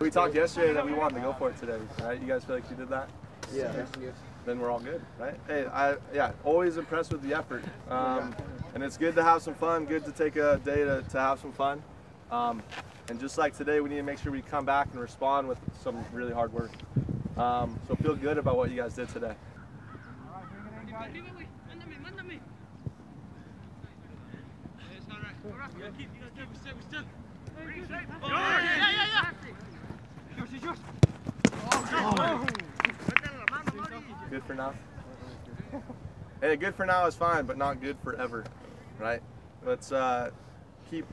We talked yesterday that we wanted to go for it today, right? You guys feel like you did that? Yeah. Then we're all good, right? Hey, I yeah, always impressed with the effort, um, and it's good to have some fun. Good to take a day to, to have some fun, um, and just like today, we need to make sure we come back and respond with some really hard work. Um, so feel good about what you guys did today. Good for now. Hey, good for now is fine, but not good forever, right? Let's uh, keep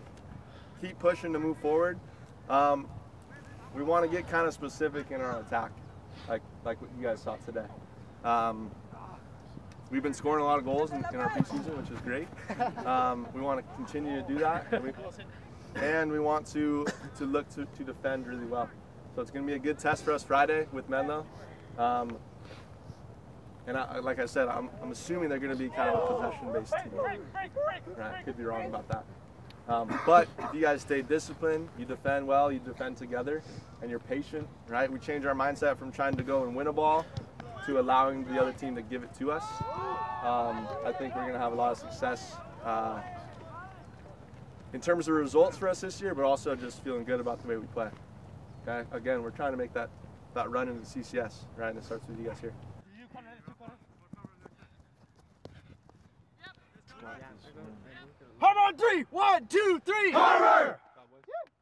keep pushing to move forward. Um, we want to get kind of specific in our attack, like like what you guys saw today. Um, we've been scoring a lot of goals in, in our preseason, which is great. Um, we want to continue to do that, and we, and we want to to look to, to defend really well. So it's going to be a good test for us Friday with Menlo. Um, and I, like I said, I'm, I'm assuming they're going to be kind of a possession-based team. Right? Could be wrong about that. Um, but if you guys stay disciplined, you defend well, you defend together, and you're patient, right? We change our mindset from trying to go and win a ball to allowing the other team to give it to us. Um, I think we're going to have a lot of success uh, in terms of results for us this year, but also just feeling good about the way we play. Okay. Again, we're trying to make that that run into the CCS, right? And it starts with you guys here. Come on, three! One, two, three! Harbor!